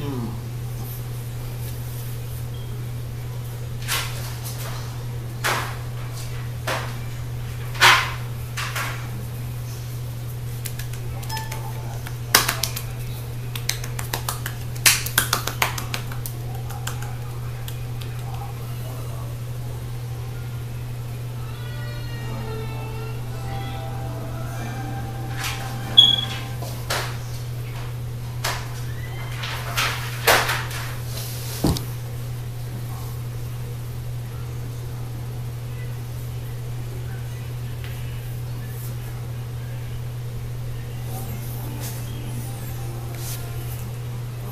Hmm.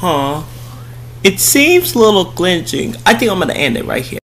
Huh. It seems a little glitching. I think I'm gonna end it right here.